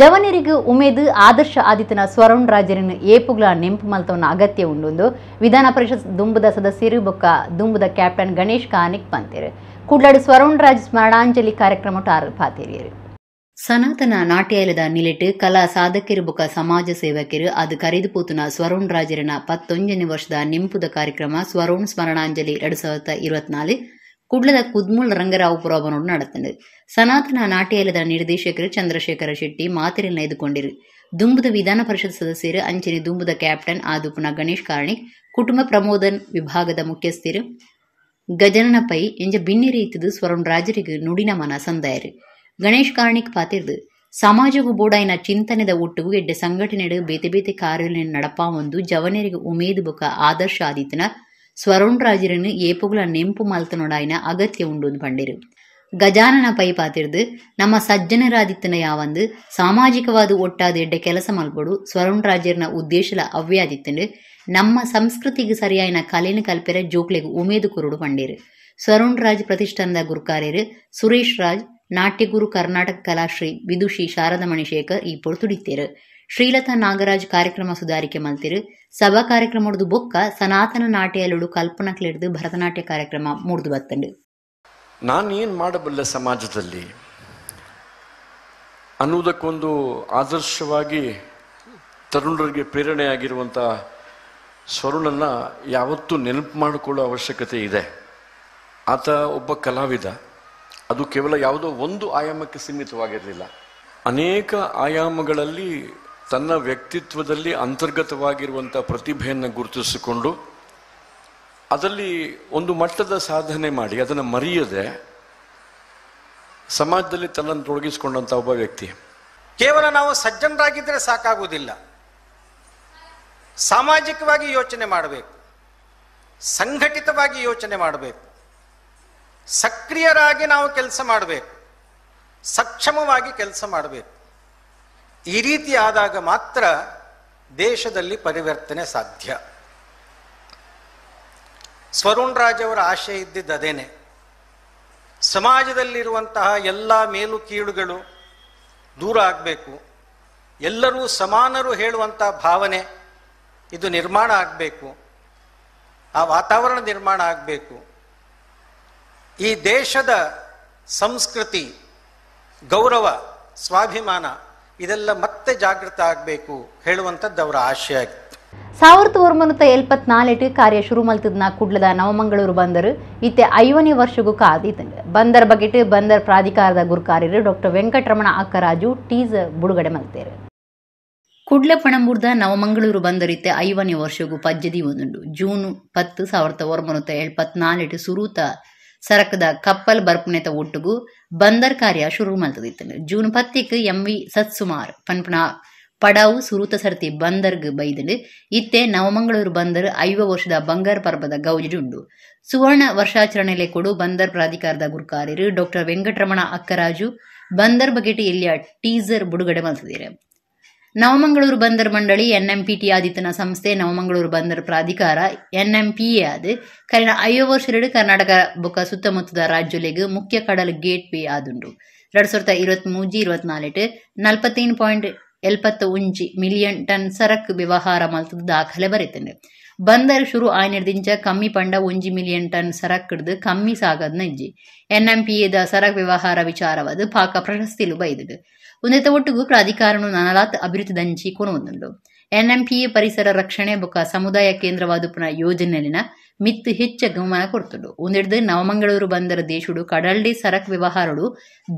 ಜವನರಿಗೆ ಉಮೇದು ಆದರ್ಶ ಆದಿತ್ಯನ ಸ್ವರುಣ್ ರಾಜರನ್ನು ಏಪುಗಳ ನೆಂಪು ಮಲ್ತವನ ಅಗತ್ಯ ಉಂಡೊಂದು. ವಿಧಾನ ಪರಿಷತ್ ದುಂಬುದ ಸದಸ್ಯರು ಬೊಕ್ಕ ದುಂಬುದ ಕ್ಯಾಪ್ಟನ್ ಗಣೇಶ್ ಕಾನಿಕ್ ಪಂತೇರು ಕೂಡ್ಲಾಡು ಸ್ವರುಣ್ ರಾಜ್ ಸ್ಮರಣಾಂಜಲಿ ಕಾರ್ಯಕ್ರಮ ಟಾರ್ ಪಾತೇರಿಯರು ಸನಾತನ ನಾಟ್ಯಾಲಯದ ನಿಲೆಟ್ ಕಲಾ ಸಾಧಕರು ಬೊಕ ಸಮಾಜ ಸೇವಕರು ಅದು ಕರೆದು ಪೋತುನ ಸ್ವರುಣ್ ರಾಜರನ ಪತ್ತೊಂಜನೇ ವರ್ಷದ ನೆಂಪುದ ಕಾರ್ಯಕ್ರಮ ಸ್ವರುಣ್ ಸ್ಮರಣಾಂಜಲಿ ಎರಡು ಸಾವಿರದ ಇರುವತ್ನಾಲು ಕುಡ್ಲದ ಕುದ್ಮುಲ್ ರಂಗರಾವ್ ಪುರವನೋಡು நடத்துண்டு ಸನಾತನ ನಾಟ್ಯಾಲಯದ ನಿರ್ದೇಶಕರು ಚಂದ್ರಶೇಖರ ಶೆಟ್ಟಿ ಮಾತಿರನ್ನ ಎದುಕೊಂಡಿರು ದುಂಬುದ ವಿಧಾನ ಪರಿಷತ್ ಸದಸ್ಯರು ಅಂಚನೆ ದುಂಬುದ ಕ್ಯಾಪ್ಟನ್ ಆದುಪುನ ಗಣೇಶ್ ಕಾರ್ಣಿಕ್ ಕುಟುಂಬ ಪ್ರಮೋದನ್ ವಿಭಾಗದ ಮುಖ್ಯಸ್ಥರು ಗಜನನ ಪೈ ಎಂಜ ಬಿನ್ನಿ ರೀತಿದು ಸ್ವರುಣ್ ರಾಜರಿಗೆ ನುಡಿನ ಮನ ಸಂದಾಯರು ಗಣೇಶ್ ಕಾರ್ಣಿಕ್ ಪಾತಿರ್ದು ಸಮಾಜಗೂ ಬೋಡಾಯಿನ ಚಿಂತನೆದ ಒಟ್ಟುಗೂ ಎಡ್ಡೆ ಸಂಘಟನೆಡು ಬೇತೆ ಬೇತೆ ಕಾರ್ಯಗಳನ್ನು ಒಂದು ಜವನರಿಗೆ ಉಮೇದು ಬೊಕ ಆದರ್ಶ ಆದಿತನ ಸ್ವರುಣ್ ರಾಜರನ್ನು ಏಪುಗಳ ನೆಂಪು ಮಲ್ತನೊಡಾಯಿನ ಅಗತ್ಯ ಉಂಡು ಪಂಡಿರು. ಗಜಾನನ ಪೈ ಪಾತಿರ್ದು, ನಮ್ಮ ಸಜ್ಜನರಾದಿತ್ತನ ಯಾವಂದು, ಸಾಮಾಜಿಕವಾದ ಒಟ್ಟಾದ ಎಡ್ಡೆ ಕೆಲಸ ಮಲ್ಪಡು, ಸ್ವರುಣ್ ರಾಜರ್ನ ಉದ್ದೇಶಲ ಅವ್ಯಾದಿತ್ತನು ನಮ್ಮ ಸಂಸ್ಕೃತಿಗೆ ಸರಿಯಾಯಿನ ಕಲೆನ ಕಲ್ಪೆರ ಜೋಕ್ಲೆಗ್ ಉಮೇದು ಕುರುಡು ಪಂಡೇರು. ಸ್ವರುಣ್ ರಾಜ್ ಪ್ರತಿಷ್ಠಾನದ ಗುರುಕಾರ್ಯರು ಸುರೇಶ್ ರಾಜ್ ನಾಟ್ಯಗುರು ಕರ್ನಾಟಕ ಕಲಾಶ್ರೀ ವಿದುಷಿ ಶಾರದಾ ಮಣಿಶೇಖರ್ ಈ ತುಡಿತೇರು. ಶ್ರೀಲತಾ ನಾಗರಾಜ್ ಕಾರ್ಯಕ್ರಮ ಸುಧಾರಿಕೆ ಮಲ್ತಿರು. ಸಭಾ ಕಾರ್ಯಕ್ರಮದ್ದು ಬೊಕ್ಕ ಸನಾತನ ನಾಟ್ಯಲುಡು ಕಲ್ಪನಕ್ಲಿಡ್ದು ಭರತನಾಟ್ಯ ಕಾರ್ಯಕ್ರಮ ಮೂಡ್ದು ಬತ್ತಂಡು. ನಾನು ಏನು ಮಾಡಬಲ್ಲೆ ಸಮಾಜದಲ್ಲಿ? ಅನ್ನುವುದಕ್ಕೊಂದು ಆದರ್ಶವಾಗಿ ತರುಣರಿಗೆ ಪ್ರೇರಣೆಯಾಗಿರುವಂಥ ಸ್ವರುಣನ್ನ ಯಾವತ್ತೂ ನೆನಪು ಮಾಡಿಕೊಳ್ಳೋ ಅವಶ್ಯಕತೆ ಇದೆ. ಆತ ಒಬ್ಬ ಕಲಾವಿದ. ಅದು ಕೇವಲ ಯಾವುದೋ ಒಂದು ಆಯಾಮಕ್ಕೆ ಸೀಮಿತವಾಗಿರಲಿಲ್ಲ. ಅನೇಕ ಆಯಾಮಗಳಲ್ಲಿ ತನ್ನ ವ್ಯಕ್ತಿತ್ವದಲ್ಲಿ ಅಂತರ್ಗತವಾಗಿರುವಂಥ ಪ್ರತಿಭೆಯನ್ನು ಗುರುತಿಸಿಕೊಂಡು ಅದರಲ್ಲಿ ಒಂದು ಮಟ್ಟದ ಸಾಧನೆ ಮಾಡಿ ಅದನ್ನು ಮರೆಯದೆ ಸಮಾಜದಲ್ಲಿ ತನ್ನನ್ನು ತೊಡಗಿಸಿಕೊಂಡಂಥ ಒಬ್ಬ ವ್ಯಕ್ತಿ. ಕೇವಲ ನಾವು ಸಜ್ಜನರಾಗಿದ್ದರೆ ಸಾಕಾಗುವುದಿಲ್ಲ. ಸಾಮಾಜಿಕವಾಗಿ ಯೋಚನೆ ಮಾಡಬೇಕು. ಸಂಘಟಿತವಾಗಿ ಯೋಚನೆ ಮಾಡಬೇಕು. ಸಕ್ರಿಯರಾಗಿ ನಾವು ಕೆಲಸ ಮಾಡಬೇಕು. ಸಕ್ಷಮವಾಗಿ ಕೆಲಸ ಮಾಡಬೇಕು. ಈ ರೀತಿ ಆದಾಗ ಮಾತ್ರ ದೇಶದಲ್ಲಿ ಪರಿವರ್ತನೆ ಸಾಧ್ಯ. ಸ್ವರುಣ್ ರಾಜ್ ಅವರ ಆಶೆ ಇದ್ದಿದ್ದು ಅದೇನೆ. ಸಮಾಜದಲ್ಲಿರುವಂತಹ ಎಲ್ಲ ಮೇಲು ಕೀಳುಗಳು ದೂರ ಆಗಬೇಕು. ಎಲ್ಲರೂ ಸಮಾನರು ಹೇಳುವಂಥ ಭಾವನೆ, ಇದು ನಿರ್ಮಾಣ ಆಗಬೇಕು. ಆ ವಾತಾವರಣ ನಿರ್ಮಾಣ ಆಗಬೇಕು. ಈ ದೇಶದ ಸಂಸ್ಕೃತಿ, ಗೌರವ, ಸ್ವಾಭಿಮಾನ, ಇದೆಲ್ಲ ಮತ್ತೆ ಜಾಗೃತ ಆಗಬೇಕು ಹೇಳುವಂಥದ್ದು ಅವರ ಆಶಯ ಸಾವಿರದ ಒಂಬೈನೂರ ಕಾರ್ಯ ಶುರು ಮಲ್ತದ್ನ ಕುಡ್ಲದ ನವಮಂಗಳೂರು ಬಂದರು. ಇತ್ತೆ ಐವನೇ ವರ್ಷಗೂ ಕಾದಿತ್ತಂಡು ಬಂದರ್ ಬಗೆಟ್ ಬಂದರ್ ಪ್ರಾಧಿಕಾರದ ಗುರುಕಾರ್ಯರು ಡಾಕ್ಟರ್ ವೆಂಕಟರಮಣ ಅಕ್ಕರಾಜು ಟೀಸ್ ಬಿಡುಗಡೆ ಮಲ್ತೇರು ಕುಡ್ಲೆ ಪಣಂಬೂರ್ದ ನವಮಂಗಳೂರು ಬಂದರಿತ್ತೆ ಐವನೇ ವರ್ಷಗೂ ಪಜ್ಜದಿ ಒಂದುಂಡು ಜೂನ್ ಪತ್ತು ಸಾವಿರದ ಒಂಬೈನೂರ ಎಪ್ಪತ್ನಾಲ್ಕು ಸುರೂತ ಸರಕದ ಕಪ್ಪಲ್ ಬರ್ಪುನೆತ ಒಟ್ಟುಗು ಬಂದರ್ ಕಾರ್ಯ ಶುರು ಮಲ್ತದಿತ್ತಂಡು. ಜೂನ್ ಪತ್ತಿಕ್ ಎಂ ವಿ ಸತ್ಸುಮಾರ್ ಪನ್ಪುನ ಪಡಾವು ಸುರೂತ ಸರ್ತಿ ಬಂದರ್ಗ್ ಬೈದಲು ಇತ್ತೆ ನವಮಂಗಳೂರು ಬಂದರ್ ಐವ ವರ್ಷದ ಬಂಗಾರ ಪರ್ವದ ಉಂಡು ಸುವರ್ಣ ವರ್ಷಾಚರಣೆಲೆ ಕೊಡು ಬಂದರ್ ಪ್ರಾಧಿಕಾರದ ಗುರುಕಾರ್ಯರು ಡಾಕ್ಟರ್ ವೆಂಕಟರಮಣ ಅಕ್ಕರಾಜು ಬಂದರ್ ಬಗೆಟಿ ಇಲ್ಲಿಯ ಟೀಸರ್ ಬಿಡುಗಡೆ ಮಲ್ತಿದ್ದಾರೆ ನವಮಂಗಳೂರು ಬಂದರ್ ಮಂಡಳಿ ಎನ್ಎಂಪಿಟಿ ಆದಿತ್ತನ ಸಂಸ್ಥೆ ನವಮಂಗಳೂರು ಬಂದರ್ ಪ್ರಾಧಿಕಾರ, ಎನ್ಎಂಪಿಎ ಆದ್ ಕರಿನ ಐಯೋ ವರ್ಷ ಕರ್ನಾಟಕ ಬೊಕ್ಕ ಸುತ್ತಮುತ್ತದ ರಾಜ್ಯಲೆಗ್ ಮುಖ್ಯ ಕಡಲ್ ಗೇಟ್ ವೇ ಆದುಂಡು ಎರಡ್ ಸಾವಿರದ ಇರುವತ್ ಮೂಜಿ ಇರುವತ್ನಾಲೆಟ್ ನಲ್ಪತ್ತೈನ್ ಪಾಯಿಂಟ್ ಎಲ್ಪತ್ತು ಉಂಚಿ ಮಿಲಿಯನ್ ಟನ್ ಸರಕು ವ್ಯವಹಾರ ಮಲ್ತದ ದಾಖಲೆ ಬರೆತಂಡು ಬಂದರ್ ಶುರು ಆಯ್ನಡ್ದಿಂಚ ಕಮ್ಮಿ ಪಂಡ ಒಂಜಿ ಮಿಲಿಯನ್ ಟನ್ ಸರಕ್ ಹಿಡ್ದು ಕಮ್ಮಿ ಸಾಗದ್ನ ಇಜ್ಜಿ. ಎನ್ಎಂಪಿಎದ ಸರಕು ವ್ಯವಹಾರ ವಿಚಾರವಾದ ಪಾಕ ಪ್ರಶಸ್ತಿಲು ಬೈದುಡು ಉನ್ನತ ಒಟ್ಟಿಗೂ ಪ್ರಾಧಿಕಾರನು ನನಲಾತ್ ಅಭಿವೃದ್ಧಿ ದಂಚಿ ಕೊನುವುದುಂಡು ಎನ್ಎಂಪಿಎ ಪರಿಸರ ರಕ್ಷಣೆ ಬೊಕ ಸಮುದಾಯ ಕೇಂದ್ರವಾದುಪುನ ಯೋಜನೆಲಿನ ಮಿತ್ತು ಹೆಚ್ಚ ಗಮನ ಕೊಡ್ತುಡು ಒಂದೆಡ್ದು ನವಮಂಗಳೂರು ಬಂದರ ದೇಶುಡು ಕಡಲ್ಡೆ ಸರಕ್ ವ್ಯವಹಾರಡು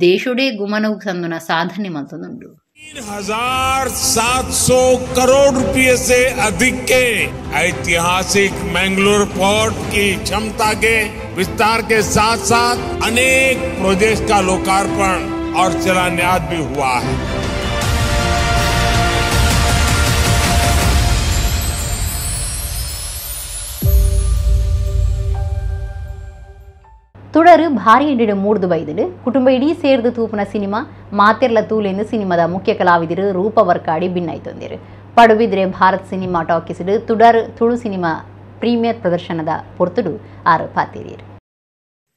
ದೇಶುಡೆ ಗುಮನವು ಸಂದುನ ಸಾಧನೆ ಮಲ್ತೊಂದುಂಡು तीन हजार सात सौ करोड़ रुपए से अधिक के ऐतिहासिक मैंगलोर पोर्ट की क्षमता के विस्तार के साथ साथ अनेक प्रोजेक्ट का लोकार्पण और शिलान्यास भी हुआ है ತುಡರು ಭಾರಿ ಎಂಡಿಡು ಮೂಡ್ದು ಬೈದಿಡು ಕುಟುಂಬ ಇಡೀ ಸೇರ್ದು ತೂಪುನ ಸಿನಿಮಾ ಮಾತೆರ್ಲ ತೂಲೆಂದು ಸಿನಿಮಾದ ಮುಖ್ಯ ಕಲಾವಿದರು ರೂಪ ವರ್ಕಾಡಿ ಭಿನ್ನಾಯ್ತೊಂದಿರು ಪಡುಬಿದ್ರೆ ಭಾರತ್ ಸಿನಿಮಾ ಟಾಕೀಸಿಡು ತುಡರ್ ತುಳು ಸಿನಿಮಾ ಪ್ರೀಮಿಯರ್ ಪ್ರದರ್ಶನದ ಪೊರ್ತುಡು ಆರು ಪಾತಿರಿಯರು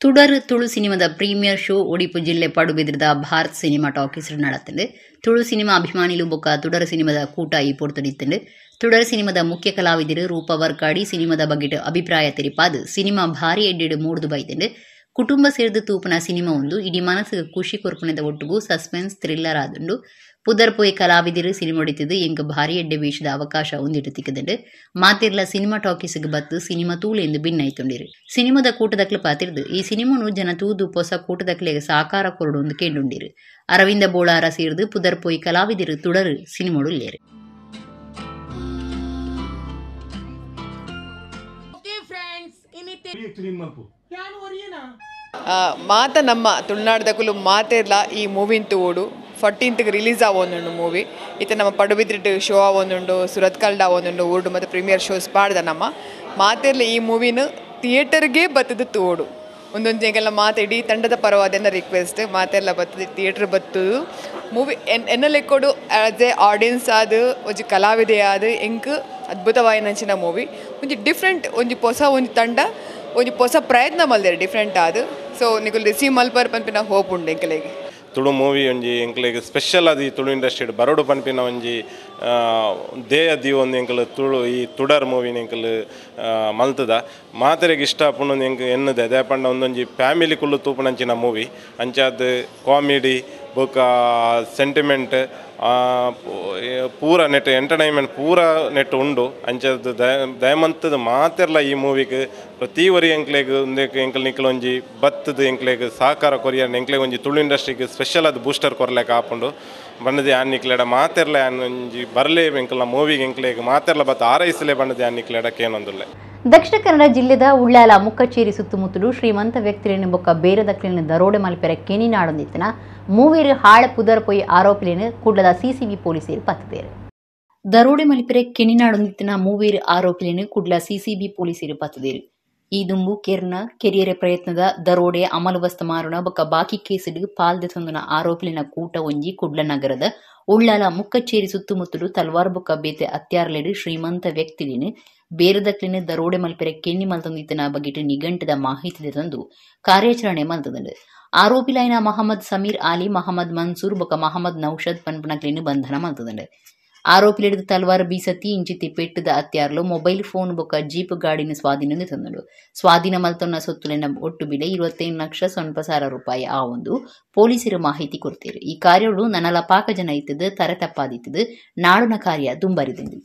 ತುಡರ್ ತುಳು ಸಿನಿಮಾದ ಪ್ರೀಮಿಯರ್ ಶೋ ಉಡುಪು ಜಿಲ್ಲೆ ಪಡುಬಿದ್ರದ ಭಾರತ್ ಸಿನಿಮಾ ಟಾಕೀಸ್ ನಡತ್ತಂಡು ತುಳು ಸಿನಿಮಾ ಅಭಿಮಾನಿಲು ಬೊಕ್ಕ ತುಡರ್ ಸಿನಿಮಾದ ಕೂಟ ಈ ಪೊರ್ತುಡಿತ್ತಂಡು ತುಡರ್ ಸಿನಿಮಾದ ಮುಖ್ಯ ಕಲಾವಿದರು ರೂಪ ವರ್ಕಾಡಿ ಸಿನಿಮಾದ ಬಗೆಟ್ ಅಭಿಪ್ರಾಯ ತೆರಿಪಾದು ಸಿನಿಮಾ ಭಾರಿ ಎಡ್ಡೆಡ್ ಮೂಡ್ದು ಬೈತಂಡು ಕುಟುಂಬ ಸೇರಿದ ತೂಪನ ಸಿನಿಮಾ ಒಂದು, ಇಡೀ ಮನಸ್ಸಿಗೆ ಖುಷಿ ಕೊರ್ಪುನೆದ ಒಟ್ಟಿಗೂ ಸಸ್ಪೆನ್ಸ್ ಥ್ರಿಲ್ಲರ್ ಆದುಂಡು. ಪುದರ್ ಪೋಯ್ ಕಲಾವಿದರು ಸಿನಿಮಾ ಹೊಡಿತಿದ್ದು ಎಂಕ ಭಾರಿ ಎಡ್ಡೆ ವೇಷದ ಅವಕಾಶ ಒಂದಿಟ್ಟು ತಿಕ್ಕದಂಡು ಮಾತಿರ್ಲ ಸಿನಿಮಾ ಟಾಕೀಸ್ಗೆ ಬತ್ತು ಸಿನಿಮಾ ತೂಲೆಂದು ಭಿನ್ನಾಯ್ತೊಂಡಿರು ಸಿನಿಮಾದ ಕೂಟದಕ್ಲೆ ಪಾತಿರ್ದು ಈ ಸಿನಿಮಾನು ಜನ ತೂದು ಹೊಸ ಕೂಟದಕ್ಲೆಗೆ ಸಾಕಾರ ಕೊರಡು ಒಂದು ಕೇಂಡುಂಡಿರು. ಅರವಿಂದ ಬೋಳಾರ ಸೇರಿದು ಪುದರ್ ಪೋಯ್ ಕಲಾವಿದರು ತುಡರು ಸಿನಿಮಾಡು ಲೇರು Okay friends, ಆ, ಮಾತ ನಮ್ಮ ತುಳುನಾಡದಕ್ಕೂ ಮಾತೆರ್ಲ ಈ ಮೂವಿನ ತೂಡು ಫೋರ್ಟೀನ್ತ್ಗೆ ರಿಲೀಸ್ ಆವೊಂದುಂಡು ಮೂವಿ ಇತ್ತೆ ನಮ್ಮ ಪಡುಬಿದ್ರಿಟ್ ಶೋ ಆವೊಂದುಂಡು ಸುರತ್ಕಲ್ಡ್ ಆವೊಂದುಂಡು ಊಡು ಮತ್ತು ಪ್ರೀಮಿಯರ್ ಶೋಸ್ ಪಾಡ್ದ ನಮ್ಮ. ಮಾತೆರ್ಲ ಈ ಮೂವಿನ ಥಿಯೇಟರ್ಗೆ ಬತ್ತದ ತೋಡು. ಒಂದೊಂದು ಜಂಗೆಲ್ಲ ಮಾತು ಇಡೀ ತಂಡದ ಪರವಾದ ರಿಕ್ವೆಸ್ಟ್ ಮಾತೆಲ್ಲ ಬರ್ತದೆ ಥಿಯೇಟರ್ ಬತ್ತು ಮೂವಿ ಎನ್ ಎನ್ನಲೆಕ್ಕೊಡು ಆ್ಯಸ್ ಎ ಆಡಿಯನ್ಸ್ ಆದ, ಒಂಜಿ ಕಲಾವಿದೆ ಆದ ಎಂಕ್ ಅದ್ಭುತವಾಗಿ ನಂಚಿನ ಮೂವಿ ಒಂಜಿ ಡಿಫ್ರೆಂಟ್ ಒಂಜಿ ಹೊಸ ಒಂಜಿ ತಂಡ, ಒಂಜಿ ಹೊಸ ಪ್ರಯತ್ನ ಮಲ್ದೇರು ಡಿಫ್ರೆಂಟ್ ಆದ. ಸೊ ನಿಕುಲು ರಿಸೀವ್ ಮಲ್ಪರ್ ಪನ್ಪಿನ ಹೋಪ್ ಉಂಡು ಎಂಕಲೆಗೆ. ತುಳು ಮೂವಿ ಒಂಜಿ ಎಂಕ್ಲೆಗ್ ಸ್ಪೆಷಲ್ ಈ ತುಳು ಇಂಡಸ್ಟ್ರಿ ಬರಡು ಪನ್ಪಿನ ಒಂಜಿ ದೇಹ ದಿ ಒಂದು ಎಂಕಲ್ ತುಳು, ಈ ತುಡರ್ ಮೂವಿನ ಎಂಕಲು ಮಲ್ತದ. ಮಾತೆರೆಗೆ ಇಷ್ಟ ಆಪುಂಡು ಎಂಕ್ ಎನ್ನದೆ. ಅದೇ ಪಂಡ ಒಂದೊಂಜಿ ಫ್ಯಾಮಿಲಿ ಕುಲ್ಲು ತೂಪುನಂಚಿನ ಮೂವಿ. ಅಂಚಾದ್ ಕಾಮಿಡಿ, ಬೊಕ ಸೆಂಟಿಮೆಂಟ್ ಪೂರ ನೆಟ್ ಎಂಟರ್ಟೈನ್ಮೆಂಟ್ ಪೂರ ನೆಟ್ ಉಂಡು. ಅಂಚದ್ ದಯಮಂತದ ಮಾತೆರ್ಲ ಈ ಮೂವಿಗೆ. ಪ್ರತಿ ವರಿ ಎಂಕ್ಲೆಗ್ ಎಂಕಲ್ ನಿಕ್ಕಲ್ ಒಂಜಿ ಬತ್ತದ ಎಂಕ್ಲೆಗ್ ಸಹಕಾರ ಕೊರಿಯರ್ ಎಂಕ್ಲೆಗ್ ಒಂಜಿ ತುಳು ಇಂಡಸ್ಟ್ರಿಗೆ ಸ್ಪೆಷಲ್ ಅದು ಬೂಸ್ಟರ್ ಕೊರಲೇ ಆಪುಂಡು. ಬಣ್ಣದೆ ಆನ್ ನಿಕ್ಲೆಡ ಮಾತೆರ್ಲ ಆನ್ ಬರಲೇ ಎಂಕಲ್ನ ಮೂವಿಗೆ ಎಂಕ್ಲೆಗ್ ಮಾತೆರ್ಲ ಬತ್ತ ಆರೈಸಲೇ ಬಣ್ಣದೆ ಆನ್ ನಿಕ್ಲೆಡ ಕೇನೊಂದುಲ್ಲೆ ದಕ್ಷಿಣ ಕನ್ನಡ ಜಿಲ್ಲೆದ ಉಳ್ಳಾಲ ಮುಕ್ಕಚೇರಿ ಸುತ್ತಮುತ್ತಲು ಶ್ರೀಮಂತ ವ್ಯಕ್ತಿಲೇನು ಬೊಕ್ಕ ಬೇರೆ ದಕ್ಲಿನ ದರೋಡೆ ಮಲ್ಪೆರ ಕೆನಿ ನಾಡೊಂದಿತ್ತನ ಮೂವೇರು ಹಾಳ ಪುದರ್ ಪೊಯ್ ಆರೋಪಿಲೇನು ಕೂಡಲದ ಸಿಸಿಬಿ ಪೊಲೀಸರು ಪತ್ತದೇರು ದರೋಡೆ ಮಲ್ಪೆರೆ ಕೆನಿ ನಾಡೊಂದಿತ್ತಿನ ಮೂವೇರು ಆರೋಪಿಲೇನು ಕೂಡಲ ಸಿಸಿಬಿ ಪೊಲೀಸರು ಪತ್ತದೇರು ಈ ದುಂಬು ಕೆರ್ನ ಕೆರಿಯರೆ ಪ್ರಯತ್ನದ ದರೋಡೆ ಅಮಲುವಸ್ತ ಮಾರುಣ ಬೊಕ್ಕ ಬಾಕಿ ಕೇಸಿಡು ಪಾಲ್ದೆ ತಂದನ ಆರೋಪಿಲಿನ ಕೂಟ ಒಂಜಿ ಕುಡ್ಲ ನಗರದ ಉಳ್ಳಾಲ ಮುಕ್ಕಚ್ಚೇರಿ ಸುತ್ತಮುತ್ತಲು ತಲ್ವಾರ್ ಬೊಕ್ಕ ಬೇತೆ ಅತ್ಯಾರ್ಲೆಡು ಶ್ರೀಮಂತ ವ್ಯಕ್ತಿಲಿನ ಬೇರೆದಕ್ಲಿನ ದರೋಡೆ ಮಲ್ಪೆರೆ ಕೆನ್ನಿ ಮಲ್ತಂದಿತ್ತನ ಬಗೆಟ್ ನಿಘಂಟದ ಮಾಹಿತಿ ತಂದು ಕಾರ್ಯಾಚರಣೆ ಮಲ್ತದಂಡು. ಆರೋಪಿಲೈನ ಮಹಮ್ಮದ್ ಸಮೀರ್ ಆಲಿ, ಮಹಮ್ಮದ್ ಮನ್ಸೂರ್ ಬೊಕ ಮಹಮ್ಮದ್ ನೌಷದ್ ಪನ್ಪನಕ್ಲಿನು ಬಂಧನ ಮಲ್ತದಂಡು. ಆರೋಪಿಲಿಡಿದ ತಲ್ವಾರ್ ಬೀಸತಿ, ಇಂಚಿತಿ ಪೆಟ್ಟದ ಅತ್ಯಾರ್ಲು, ಮೊಬೈಲ್ ಫೋನ್ ಬೊಕ ಜೀಪ್ ಗಾಡಿನ ಸ್ವಾಧೀನ ತಂದಳು ಸ್ವಾಧೀನ ಮಲ್ತೊನ್ನ ಸೊತ್ತುಲಿನ ಒಟ್ಟು ಬೆಲೆ ಇರುವತ್ತೈದು ಲಕ್ಷ ಸೊನ್ಪ ಸಾವಿರ ರೂಪಾಯಿ ಆ ಒಂದು ಪೊಲೀಸರು ಮಾಹಿತಿ ಕೊಡ್ತೀರು. ಈ ಕಾರ್ಯಗಳು ನನಲ ಪಾಕ ಜನ ಇತ್ತದು, ತರೆ ತಪ್ಪಾದಿತ್ತದು ನಾಡುನ ಕಾರ್ಯ ದುಂಬರಿದಿಂದು.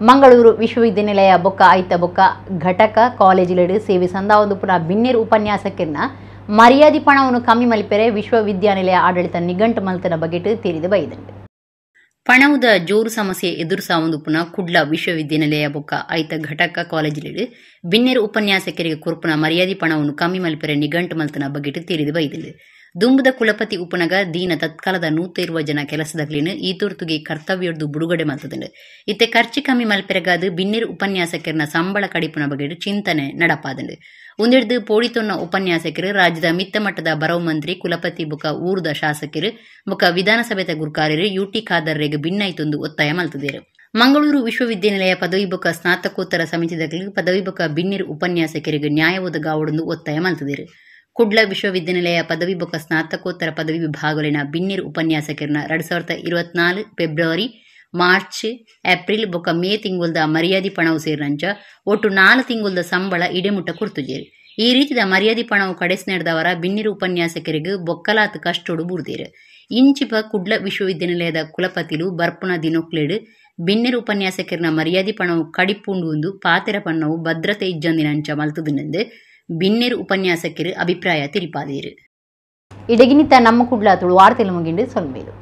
ಮಂಗಳೂರು ವಿಶ್ವವಿದ್ಯಾನಿಲಯ ಬೊಕ್ಕ ಐತ ಬೊಕ್ಕ ಘಟಕ ಕಾಲೇಜಿಲೆಡು ಸೇವೆ ಸಂದಾವೊಂದು ಪುನಃ ಬಿನ್ನೇರು ಉಪನ್ಯಾಸಕ್ಕಿನ್ನ ಮರ್ಯಾದಿ ಪಣವನ್ನು ಕಮ್ಮಿ ಮಲ್ಪೆರೆ ವಿಶ್ವವಿದ್ಯಾನಿಲಯ ಆಡಳಿತ ನಿಘಂಟು ಮಲ್ತನ ಬಗೆಟ್ ತೆರಿದು ಬೈದಂಡು ಪಣವುದ ಜೋರು ಸಮಸ್ಯೆ ಎದುರುಸಾ ಒಂದು ಪುನ ಕುಡ್ಲ ವಿಶ್ವವಿದ್ಯಾನಿಲಯ ಬೊಕ್ಕ ಐತ ಘಟಕ ಕಾಲೇಜಿಲೆಡು ಬಿನ್ನೆರ್ ಉಪನ್ಯಾಸಕರಿಗೆ ಕುರ್ಪುನ ಮರ್ಯಾದಿ ಪಣವನ್ನು ಕಮ್ಮಿ ಮಲ್ಪರೆ ನಿಘಂಟು ಮಲ್ತನ ಬಗೆಟ್ ತೆರಿದು ಬೈದಿಲ್ಲ ದುಂಬುದ ಕುಲಪತಿ ಉಪನಗ ದೀನ ತತ್ಕಾಲದ ನೂತ ಇರುವ ಜನ ಕೆಲಸದಗ್ಲಿನ ಈ ತುರ್ತುಗೆ ಕರ್ತವ್ಯದ್ದು ಬಿಡುಗಡೆ ಮಾಡ್ತದೆ ಇತ್ತೆ ಖರ್ಚು ಕಮ್ಮಿ ಮಲ್ಪೆರಗಾದ ಬಿನ್ನೆರ್ ಉಪನ್ಯಾಸಕರನ ಸಂಬಳ ಕಡಿಪುನ ಬಗೆಟ್ ಚಿಂತನೆ ನಡಪಾದಂಡು ಒಂದೆಡ್ದು ಪೋಡಿತೊನ್ನ ಉಪನ್ಯಾಸಕರು, ರಾಜ್ಯದ ಮಿತ್ತ ಮಟ್ಟದ ಬರವು ಮಂತ್ರಿ, ಕುಲಪತಿ ಬುಕ ಊರ್ದ ಶಾಸಕರು ಬುಕ ವಿಧಾನಸಭೆದ ಗುರ್ಕಾರ್ಯರು, ಯುಟಿ ಖಾದರ್ರೆಗೆ ಭಿನ್ನಾಯ್ತೊಂದು ಒತ್ತಾಯ ಮಲ್ತದೇರು. ಮಂಗಳೂರು ವಿಶ್ವವಿದ್ಯಾನಿಲಯ ಪದವಿ ಬುಕ ಸ್ನಾತಕೋತ್ತರ ಸಮಿತಿದಗಳಿಗೆ ಪದವಿ ಬುಕ ಬಿನ್ನಿರ್ ಉಪನ್ಯಾಸಕರಿಗೆ ನ್ಯಾಯ ಒದಗಾವಡೊಂದು ಒತ್ತಾಯ ಮಲ್ತದೇರು. ಕುಡ್ಲ ವಿಶ್ವವಿದ್ಯಾನಿಲಯ ಪದವಿ ಬುಕ ಸ್ನಾತಕೋತ್ತರ ಪದವಿ ವಿಭಾಗಲಿನ ಬಿನ್ನಿರ್ ಉಪನ್ಯಾಸಕರನ್ನ ಎರಡ್ ಸಾವಿರದ ಇರುವತ್ನಾಲ್ಕು ಫೆಬ್ರವರಿ ಮಾರ್ಚ್, ಏಪ್ರಿಲ್ ಬೊಕ್ಕ ಮೇ ತಿಂಗುಲ್ದ ಮರ್ಯಾದಿ ಪಣವು ಸೇರಿನಂಚ ಒಟ್ಟು ನಾಲ್ಕು ತಿಂಗುಲ್ದ ಸಂಬಳ ಇಡೆಮುಟ್ಟ ಕುರ್ತುಜೇರಿ ಈ ರೀತಿದ ಮರ್ಯಾದಿ ಪಣವು ಕಡೆಸ್ ನಡೆದವರ ಬಿನ್ನೇರು ಉಪನ್ಯಾಸಕರಿಗೆ ಬೊಕ್ಕಲಾತ್ ಕಷ್ಟೋಡು ಬುರ್ದೇರು. ಇಂಚಿಪ ಕುಡ್ಲ ವಿಶ್ವವಿದ್ಯಾನಿಲಯದ ಕುಲಪತಿಲು ಬರ್ಪುನ ದಿನೊಕ್ಲೇಡು ಬಿನ್ನೇರು ಉಪನ್ಯಾಸಕರಿನ ಮರ್ಯಾದಿ ಪಣವು ಕಡಿಪುಂಡು ಒಂದು ಪಾತೆರ ಪಣ್ಣವು ಭದ್ರತೆ ಇಜ್ಜೊಂದಿನಂಚ ಮಲ್ತುದಿನಂದು ಬಿನ್ನೇರು ಉಪನ್ಯಾಸಕರು ಅಭಿಪ್ರಾಯ ತಿರಿಪಾದೇರು. ಇಡಗಿನಿತ ನಮ್ಮ ಕುಡ್ಲಾತುಳು ವಾರ್ತೆಲು ಮುಗಿಂಡು ಸೊಲ್ಮೇಲು.